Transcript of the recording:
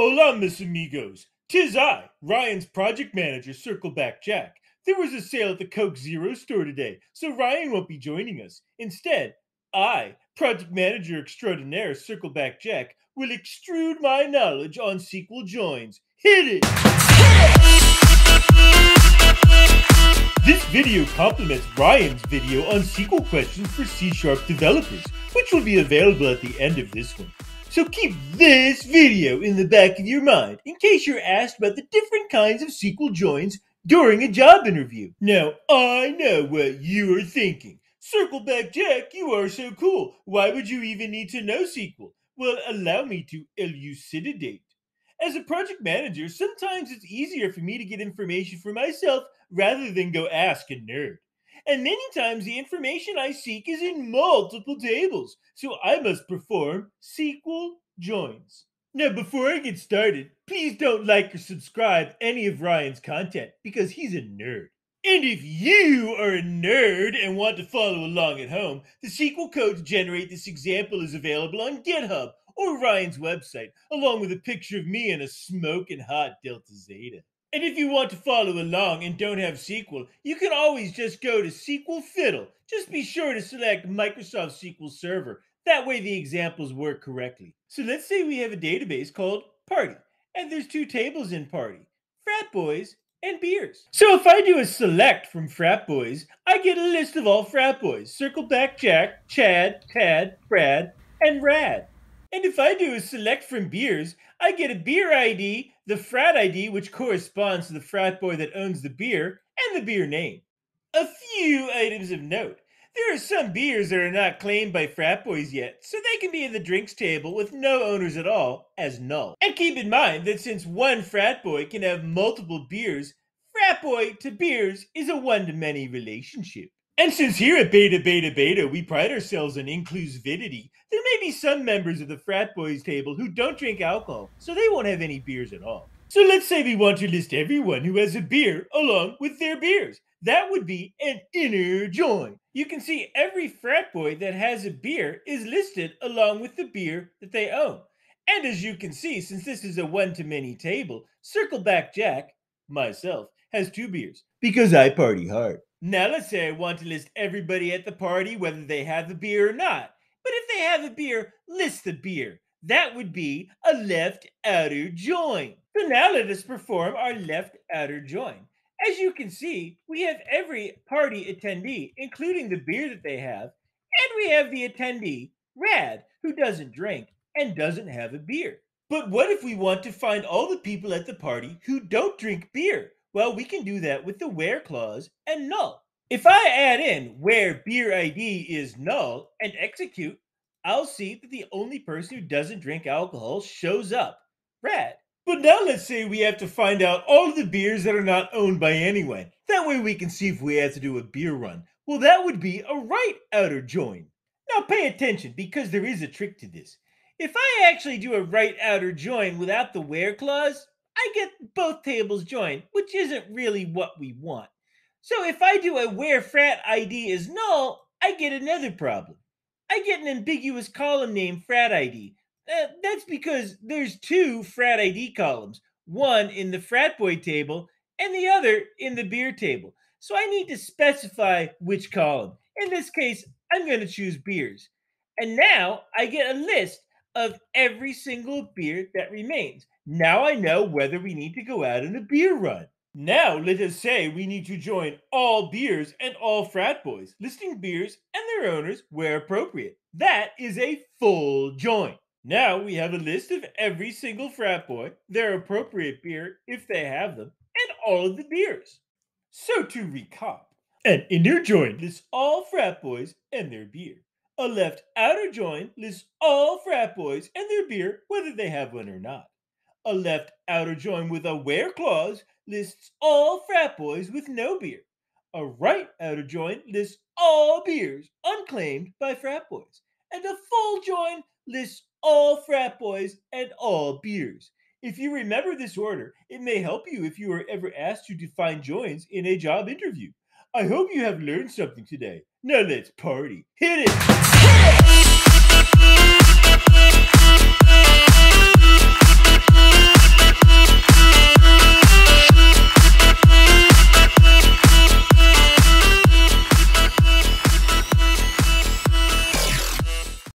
Hola, mis amigos. Tis I, Ryan's project manager, Circleback Jack. There was a sale at the Coke Zero store today, so Ryan won't be joining us. Instead, I, project manager extraordinaire, Circleback Jack, will extrude my knowledge on SQL joins. Hit it! This video complements Ryan's video on SQL questions for C Sharp developers, which will be available at the end of this one. So keep this video in the back of your mind in case you're asked about the different kinds of SQL joins during a job interview. Now, I know what you are thinking. Circle back, Jack, you are so cool. Why would you even need to know SQL? Well, allow me to elucidate. As a project manager, sometimes it's easier for me to get information for myself rather than go ask a nerd. And many times the information I seek is in multiple tables, so I must perform SQL joins. Now, before I get started, please don't like or subscribe any of Ryan's content because he's a nerd. And if you are a nerd and want to follow along at home, the SQL code to generate this example is available on GitHub or Ryan's website, along with a picture of me in a smoking hot Delta Zeta. And if you want to follow along and don't have SQL, you can always just go to SQL Fiddle. Just be sure to select Microsoft SQL Server. That way the examples work correctly. So let's say we have a database called Party, and there's two tables in Party, Frat Boys and Beers. So if I do a select from Frat Boys, I get a list of all Frat Boys, Circle Back Jack, Chad, Tad, Brad, and Rad. And if I do a select from beers, I get a beer ID, the frat ID, which corresponds to the frat boy that owns the beer, and the beer name. A few items of note. There are some beers that are not claimed by frat boys yet, so they can be in the drinks table with no owners at all as null. And keep in mind that since one frat boy can have multiple beers, frat boy to beers is a one to many relationship. And since here at Beta Beta Beta we pride ourselves on inclusivity, there may be some members of the frat boys table who don't drink alcohol, so they won't have any beers at all. So let's say we want to list everyone who has a beer along with their beers. That would be an inner join. You can see every frat boy that has a beer is listed along with the beer that they own. And as you can see, since this is a one to many table, Circleback Jack, myself, has two beers because I party hard. Now, let's say I want to list everybody at the party, whether they have the beer or not. But if they have a beer, list the beer. That would be a left outer join. So now let us perform our left outer join. As you can see, we have every party attendee, including the beer that they have, and we have the attendee, Rad, who doesn't drink and doesn't have a beer. But what if we want to find all the people at the party who don't drink beer? Well, we can do that with the where clause and null. If I add in where beer ID is null and execute, I'll see that the only person who doesn't drink alcohol shows up. Rad. But now let's say we have to find out all the beers that are not owned by anyone. That way we can see if we have to do a beer run. Well, that would be a right outer join. Now pay attention because there is a trick to this. If I actually do a right outer join without the where clause, I get both tables joined, which isn't really what we want. So if I do a where frat ID is null, I get another problem. I get an ambiguous column named frat ID. Uh, that's because there's two frat ID columns, one in the frat boy table and the other in the beer table. So I need to specify which column. In this case, I'm going to choose beers. And now I get a list of every single beer that remains. Now I know whether we need to go out on a beer run. Now let us say we need to join all beers and all frat boys, listing beers and their owners where appropriate. That is a full join. Now we have a list of every single frat boy, their appropriate beer if they have them, and all of the beers. So to recap, an inner join lists all frat boys and their beer. A left outer join lists all frat boys and their beer, whether they have one or not. A left outer join with a where clause lists all frat boys with no beer. A right outer join lists all beers unclaimed by frat boys. And a full join lists all frat boys and all beers. If you remember this order, it may help you if you are ever asked to define joins in a job interview. I hope you have learned something today. Now let's party. Hit it!